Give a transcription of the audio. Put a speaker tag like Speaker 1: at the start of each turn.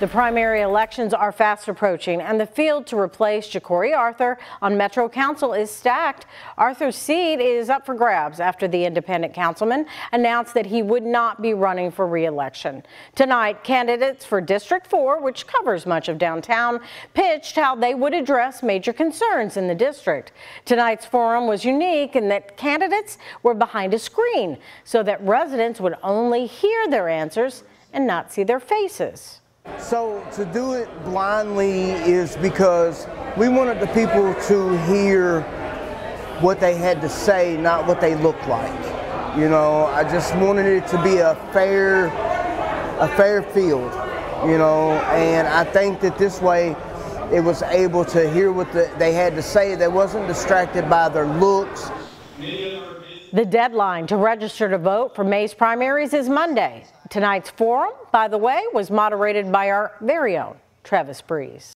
Speaker 1: The primary elections are fast approaching, and the field to replace Jecorey Arthur on Metro Council is stacked. Arthur's seat is up for grabs after the independent councilman announced that he would not be running for re-election. Tonight, candidates for District 4, which covers much of downtown, pitched how they would address major concerns in the district. Tonight's forum was unique in that candidates were behind a screen so that residents would only hear their answers and not see their faces.
Speaker 2: So to do it blindly is because we wanted the people to hear what they had to say, not what they look like. You know, I just wanted it to be a fair, a fair field. You know, and I think that this way it was able to hear what the, they had to say. They wasn't distracted by their looks.
Speaker 1: The deadline to register to vote for May's primaries is Monday. Tonight's forum, by the way, was moderated by our very own Travis Breeze.